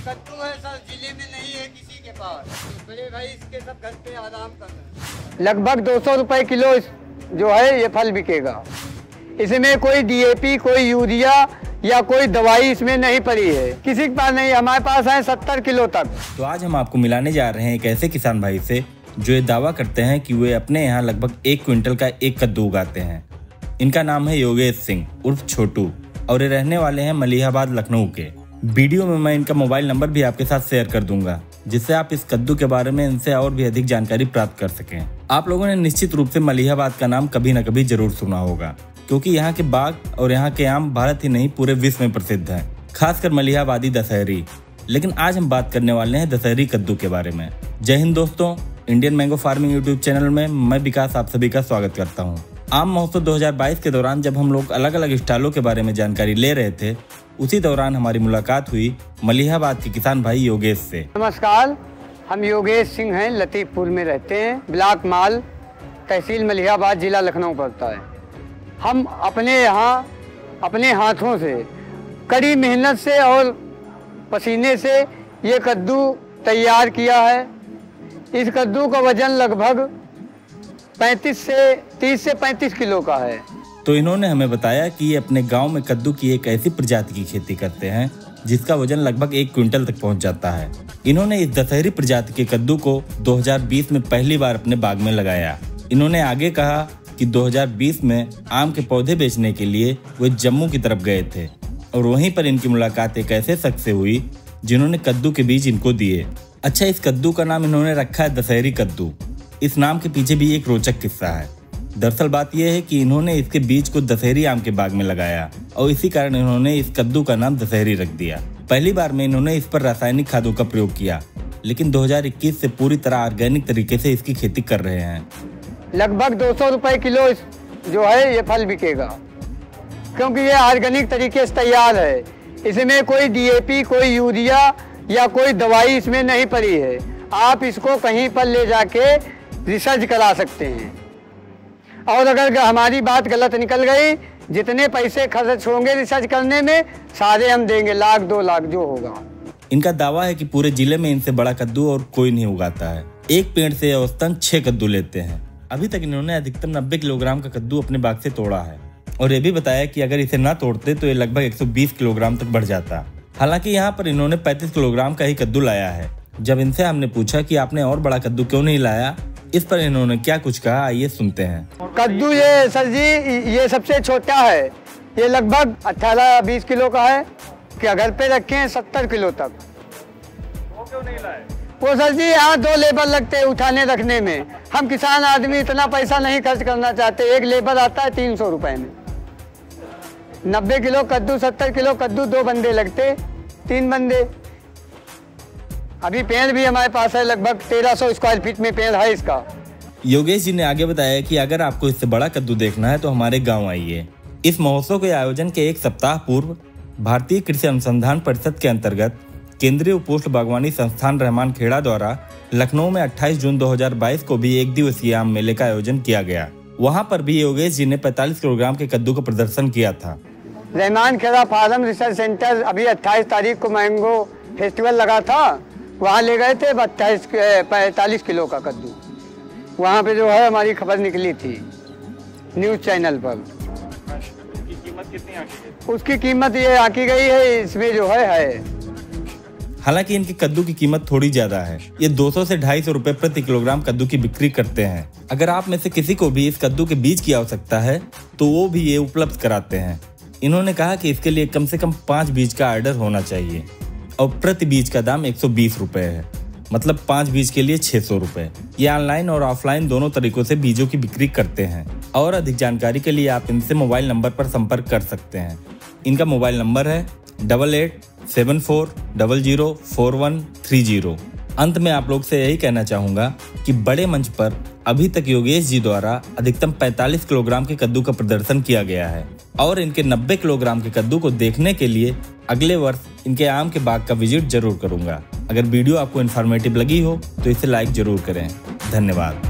कद्दू है सर ज़िले में नहीं है किसी के पास। बड़े भाई इसके सब घर पे आराम कर रहे हैं। लगभग दो सौ रुपए किलो जो है ये फल बिकेगा। इसमें कोई डीएपी कोई यूरिया या कोई दवाई इसमें नहीं पड़ी है। किसी के पास नहीं हमारे पास है सत्तर किलो तक। तो आज हम आपको मिलाने जा रहे हैं एक ऐसे किसान भाई से जो ये दावा करते हैं कि वे अपने यहाँ लगभग एक क्विंटल का एक कद्दू उगाते हैं। इनका नाम है योगेश सिंह उर्फ़ छोटू और ये रहने वाले हैं मलिहाबाद लखनऊ के। वीडियो में मैं इनका मोबाइल नंबर भी आपके साथ शेयर कर दूँगा, जिससे आप इस कद्दू के बारे में इनसे और भी अधिक जानकारी प्राप्त कर सकें। आप लोगों ने निश्चित रूप से मलिहाबाद का नाम कभी न कभी ज़रूर सुना होगा, क्योंकि यहाँ के बाग और यहाँ के आम भारत ही नहीं, पूरे विश्व में प्रसिद्ध है, खासकर मलिहाबादी दशहरी। लेकिन आज हम बात करने वाले हैं दशहरी कद्दू के बारे में। जय हिंद दोस्तों, Indian mango farming YouTube channel में मैं विकास, आप सभी का स्वागत करता हूँ। आम महोत्सव 2022 के दौरान जब हम लोग अलग अलग स्टालों के बारे में जानकारी ले रहे थे उसी दौरान हमारी मुलाकात हुई मलिहाबाद के किसान भाई योगेश से। नमस्कार, हम योगेश सिंह हैं, लतीफपुर में रहते हैं, ब्लॉक माल, तहसील मलिहाबाद, जिला लखनऊ पड़ता है। हम अपने यहाँ, अपने हाथों से, कड़ी मेहनत से और पसीने से ये कद्दू तैयार किया है। इस कद्दू का वज़न लगभग 35 से 30 से 35 किलो का है। तो इन्होंने हमें बताया कि ये अपने गाँव में कद्दू की एक ऐसी प्रजाति की खेती करते हैं, जिसका वज़न लगभग एक क्विंटल तक पहुँच जाता है। इन्होंने इस दशहरी प्रजाति के कद्दू को 2020 में पहली बार अपने बाग में लगाया। इन्होंने आगे कहा कि 2020 में आम के पौधे बेचने के लिए वे जम्मू की तरफ़ गए थे और वहीं पर इनकी मुलाकात एक ऐसे शख्स से हुई, जिन्होंने कद्दू के बीज इनको दिए। अच्छा इस कद्दू का नाम इन्होंने रखा है दशहरी कद्दू। इस नाम के पीछे भी एक रोचक किस्सा है। दरअसल बात यह है कि इन्होंने इसके बीज को दशहरी आम के बाग में लगाया और इसी कारण इन्होंने इस कद्दू का नाम दशहरी रख दिया। पहली बार में इन्होंने इस पर रासायनिक खादों का प्रयोग किया, लेकिन 2021 से पूरी तरह ऑर्गेनिक तरीके से इसकी खेती कर रहे हैं। लगभग दो सौ किलो जो है, ये फल बिकेगा। क्योंकि ये ऑर्गेनिक तरीके से तैयार है। इसमें कोई डीएपी कोई यूरिया या कोई दवाई इसमें नहीं पड़ी है। आप इसको कहीं पर ले जाके रिसर्च करा सकते हैं। और अगर हमारी बात गलत निकल गई, जितने पैसे खर्च होंगे रिसर्च करने में, सारे हम देंगे, लाख, दो लाख, जो होगा। इनका दावा है कि पूरे ज़िले में इनसे बड़ा कद्दू और कोई नहीं उगाता है। एक पेड़ से औसतन छह कद्दू लेते हैं। अभी तक इन्होंने अधिकतम 90 किलोग्राम का कद्दू अपने बाग से तोड़ा है। और ये भी बताया कि अगर इसे ना तोड़ते तो ये लगभग 120 किलोग्राम तक बढ़ जाता। हालाँकि यहाँ पर इन्होंने 35 किलोग्राम का ही कद्दू लाया है। जब इनसे हमने पूछा कि आपने और बड़ा कद्दू क्यों नहीं लाया इस पर इन्होंने क्या कुछ कहा आइए सुनते हैं। कद्दू ये, सर जी, ये सबसे छोटा है। ये लगभग 18-20 किलो का है। कि घर पे रखे हैं सत्तर किलो तक। वो सर जी, यहाँ दो लेबर लगते हैं उठाने, रखने में। हम किसान आदमी, इतना पैसा नहीं खर्च करना चाहते। एक लेबर आता है तीन सौ रुपए में। नब्बे किलो कद्दू, सत्तर किलो कद्दू, दो बंदे लगते। तीन बंदे। अभी पेड़ भी हमारे पास है लगभग तेरह सौ स्क्वायर फीट में पेड़ है इसका। योगेश जी ने आगे बताया कि अगर आपको इससे बड़ा कद्दू देखना है तो हमारे गाँव आइए। इस महोत्सव के आयोजन के एक सप्ताह पूर्व भारतीय कृषि अनुसंधान परिषद के अंतर्गत केंद्रीय उपोष्ण बागवानी संस्थान रहमान खेड़ा द्वारा लखनऊ में 28 जून 2022 को भी एक दिवसीय आम मेले का आयोजन किया गया। वहाँ पर भी योगेश जी ने 45 किलोग्राम के कद्दू का प्रदर्शन किया था। Rehman Khera farm research centre अभी 28 तारीख को मैंगो फेस्टिवल लगा था। वहाँ ले गए थे अट्ठाईस पैंतालीस किलो का कद्दू। वहाँ पे जो है हमारी खबर निकली थी, न्यूज़ चैनल पर। उसकी कीमत ये आकी गई है, इसमें जो है है। हालाँकि इनकी कद्दू की कीमत थोड़ी ज़्यादा है। ये 200 से 250 रुपए प्रति किलोग्राम कद्दू की बिक्री करते हैं। अगर आप में से किसी को भी इस कद्दू के बीज की आवश्यकता है तो वो भी ये उपलब्ध कराते हैं। इन्होंने कहा कि इसके लिए कम से कम पाँच बीज का ऑर्डर होना चाहिए। और प्रति बीज का दाम एक सौ है। मतलब पाँच बीज के लिए छह सौ रूपए। ये ऑनलाइन और ऑफलाइन दोनों तरीकों से बीजों की बिक्री करते हैं। और अधिक जानकारी के लिए आप इनसे मोबाइल नंबर पर संपर्क कर सकते हैं। इनका मोबाइल नंबर है double eight seven four double zero four one three zero. अंत में आप लोग से यही कहना चाहूँगा कि बड़े मंच पर अभी तक योगेश जी द्वारा अधिकतम 45 किलोग्राम के कद्दू का प्रदर्शन किया गया है और इनके 90 किलोग्राम के कद्दू को देखने के लिए अगले वर्ष इनके आम के बाग का विज़िट ज़रूर करूँगा। अगर वीडियो आपको इन्फॉर्मेटिव लगी हो तो इसे लाइक ज़रूर करें। धन्यवाद।